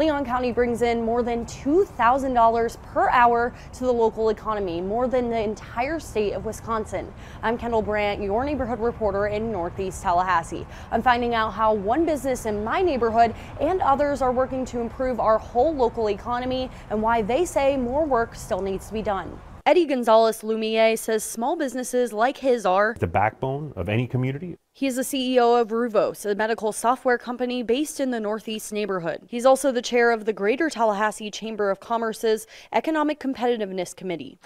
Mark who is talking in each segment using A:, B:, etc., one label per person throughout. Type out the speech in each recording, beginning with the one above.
A: Leon County brings in more than $2,000 per hour to the local economy, more than the entire state of Wisconsin. I'm Kendall Brandt, your neighborhood reporter in Northeast Tallahassee. I'm finding out how one business in my neighborhood and others are working to improve our whole local economy and why they say more work still needs to be done. Eddie Gonzalez Loumiet says small businesses like his are
B: the backbone of any community.
A: He is the CEO of Ruvos, a medical software company based in the Northeast neighborhood. He's also the chair of the Greater Tallahassee Chamber of Commerce's Economic Competitiveness Committee.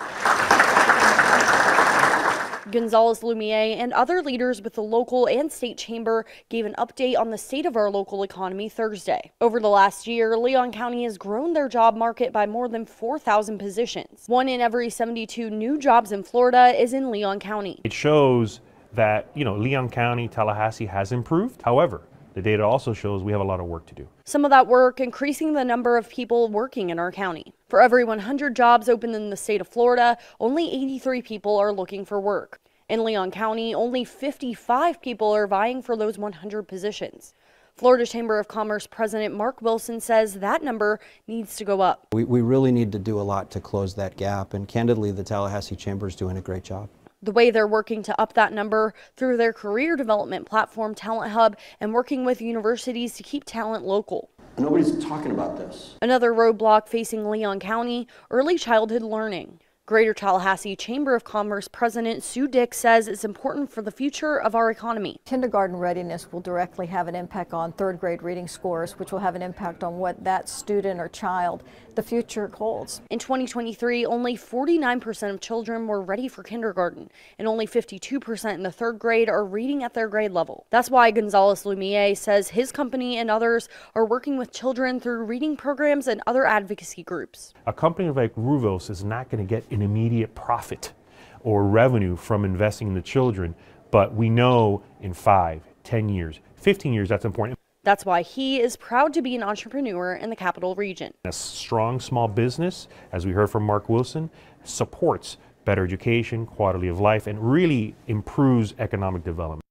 A: Gonzalez Loumiet and other leaders with the local and state chamber gave an update on the state of our local economy Thursday. Over the last year, Leon County has grown their job market by more than 4,000 positions. One in every 72 new jobs in Florida is in Leon County.
B: It shows that, you know, Leon County, Tallahassee has improved. However, the data also shows we have a lot of work to do.
A: Some of that work increasing the number of people working in our county. For every 100 jobs open in the state of Florida, only 83 people are looking for work. In Leon County, only 55 people are vying for those 100 positions. Florida Chamber of Commerce President Mark Wilson says that number needs to go up.
C: We, we really need to do a lot to close that gap, and candidly, the Tallahassee Chamber is doing a great job
A: the way they're working to up that number through their career development platform, Talent Hub, and working with universities to keep talent local.
D: Nobody's talking about this.
A: Another roadblock facing Leon County early childhood learning. Greater Tallahassee Chamber of Commerce President Sue Dick says it's important for the future of our economy.
E: Kindergarten readiness will directly have an impact on third grade reading scores, which will have an impact on what that student or child the future holds.
A: In 2023, only 49% of children were ready for kindergarten, and only 52% in the third grade are reading at their grade level. That's why Gonzalez Loumiet says his company and others are working with children through reading programs and other advocacy groups.
B: A company like Ruvos is not going to get an immediate profit or revenue from investing in the children, but we know in five, 10 years, 15 years, that's important.
A: That's why he is proud to be an entrepreneur in the capital region.
B: A strong small business, as we heard from Mark Wilson, supports better education, quality of life, and really improves economic development.